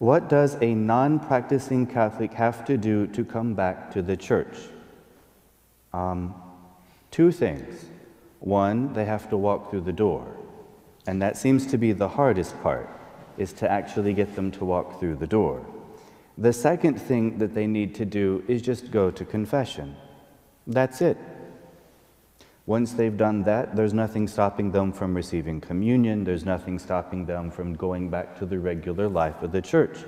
what does a non practicing Catholic have to do to come back to the church? Um, two things. One, they have to walk through the door. And that seems to be the hardest part, is to actually get them to walk through the door. The second thing that they need to do is just go to confession. That's it. Once they've done that, there's nothing stopping them from receiving communion. There's nothing stopping them from going back to the regular life of the church.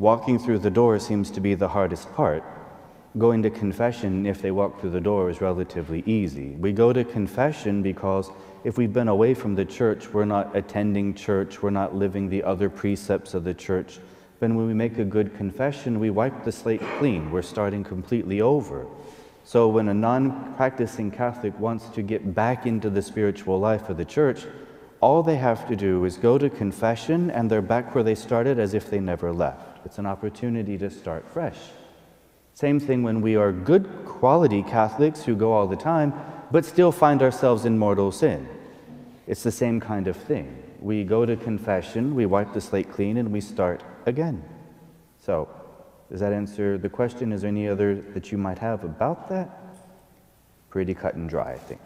Walking through the door seems to be the hardest part. Going to confession, if they walk through the door, is relatively easy. We go to confession because if we've been away from the church, we're not attending church, we're not living the other precepts of the church. Then when we make a good confession, we wipe the slate clean. We're starting completely over. So when a non practicing Catholic wants to get back into the spiritual life of the church, all they have to do is go to confession and they're back where they started as if they never left. It's an opportunity to start fresh. Same thing when we are good quality Catholics who go all the time, but still find ourselves in mortal sin. It's the same kind of thing. We go to confession, we wipe the slate clean, and we start again. So, does that answer the question? Is there any other that you might have about that? Pretty cut and dry, I think.